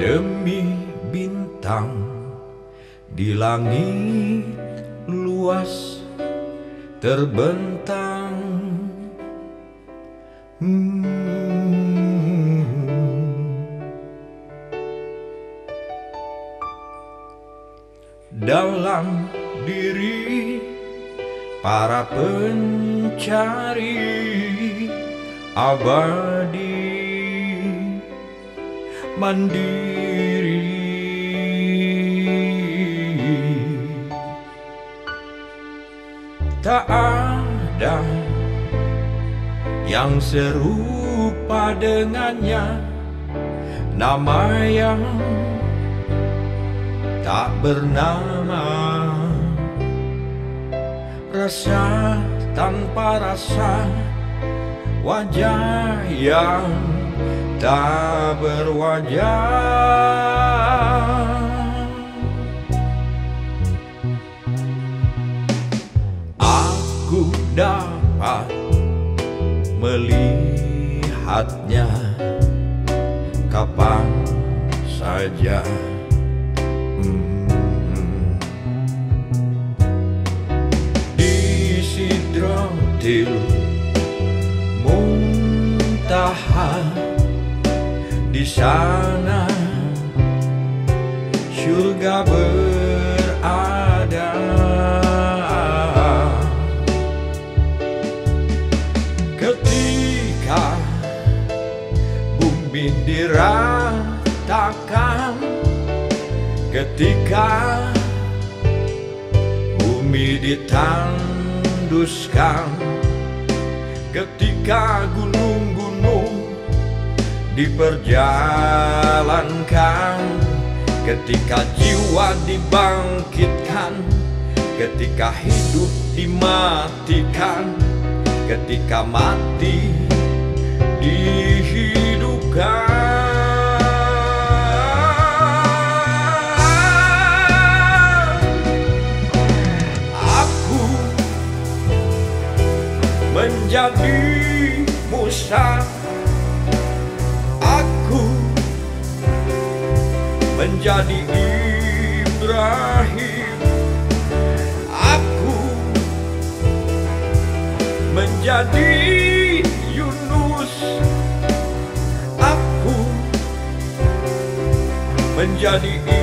demi bintang di langit luas terbentang. Hmm. Dalam diri para pencari abadi mandiri. Tak ada yang serupa dengannya. Nama yang tak bernama. Rasa tanpa rasa wajah yang tak berwajah Aku dapat melihatnya kapan saja Hmm. Di Sidratil Muntaha di sana. Surga berada. Ketika bumi diratakan ketika bumi ditanduskan ketika gunung-gunung diperjalankan. Ketika jiwa dibangkitkan ketika hidup dimatikan ketika mati dihidupkan aku menjadi menjadi Ibrahim. Aku menjadi Yunus. Aku menjadi Ismail